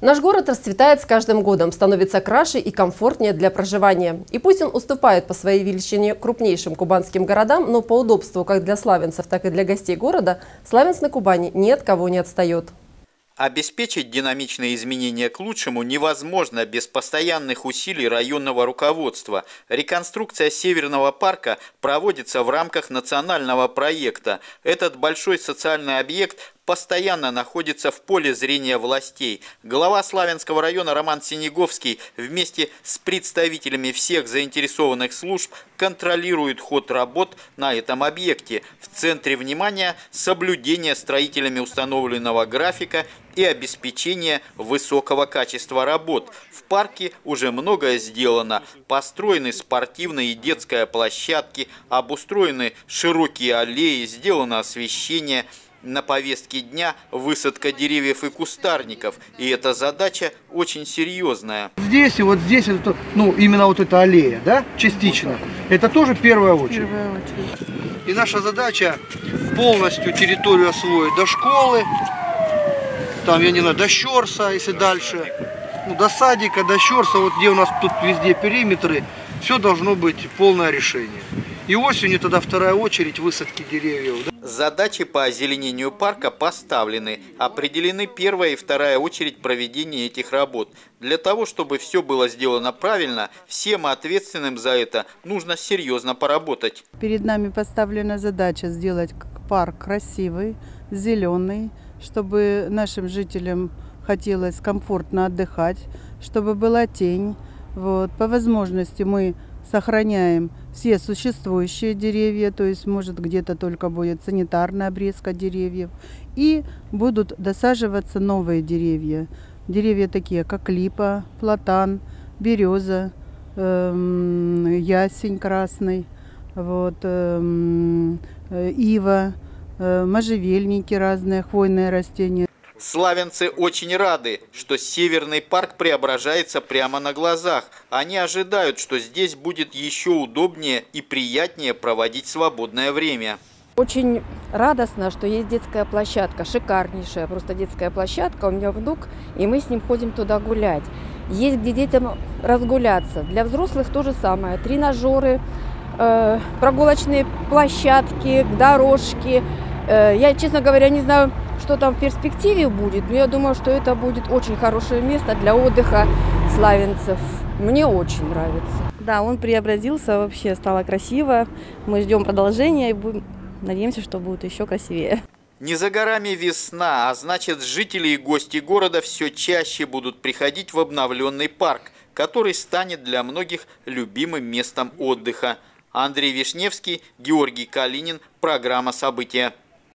Наш город расцветает с каждым годом, становится краше и комфортнее для проживания. И пусть он уступает по своей величине крупнейшим кубанским городам, но по удобству как для славянцев, так и для гостей города, славянц на Кубани ни от кого не отстает. Обеспечить динамичные изменения к лучшему невозможно без постоянных усилий районного руководства. Реконструкция Северного парка проводится в рамках национального проекта. Этот большой социальный объект постоянно находится в поле зрения властей. Глава Славянского района Роман Синеговский вместе с представителями всех заинтересованных служб контролирует ход работ на этом объекте. В центре внимания соблюдение строителями установленного графика и обеспечение высокого качества работ. В парке уже многое сделано. Построены спортивные и детская площадки, обустроены широкие аллеи, сделано освещение – на повестке дня высадка деревьев и кустарников, и эта задача очень серьезная. Здесь и вот здесь, это, ну, именно вот эта аллея, да, частично, это тоже первая очередь. Первая очередь. И наша задача полностью территорию освоить до школы, там, я не знаю, до Щерса, если дальше, ну, до садика, до Щерса, вот где у нас тут везде периметры, все должно быть полное решение. И осенью тогда вторая очередь высадки деревьев. Задачи по озеленению парка поставлены. Определены первая и вторая очередь проведения этих работ. Для того, чтобы все было сделано правильно, всем ответственным за это нужно серьезно поработать. Перед нами поставлена задача сделать парк красивый, зеленый, чтобы нашим жителям хотелось комфортно отдыхать, чтобы была тень. Вот. По возможности мы сохраняем все существующие деревья, то есть может где-то только будет санитарная обрезка деревьев, и будут досаживаться новые деревья. Деревья такие, как липа, платан, береза, э, ясень красный, вот, э, э, ива, э, можжевельники разные, хвойные растения. Славянцы очень рады, что Северный парк преображается прямо на глазах. Они ожидают, что здесь будет еще удобнее и приятнее проводить свободное время. Очень радостно, что есть детская площадка, шикарнейшая просто детская площадка. У меня внук, и мы с ним ходим туда гулять. Есть где детям разгуляться. Для взрослых то же самое. Тренажеры, э, прогулочные площадки, дорожки. Э, я, честно говоря, не знаю, что там в перспективе будет, но я думаю, что это будет очень хорошее место для отдыха славянцев. Мне очень нравится. Да, он преобразился вообще, стало красиво. Мы ждем продолжения и будем, надеемся, что будет еще красивее. Не за горами весна, а значит жители и гости города все чаще будут приходить в обновленный парк, который станет для многих любимым местом отдыха. Андрей Вишневский, Георгий Калинин, программа «События».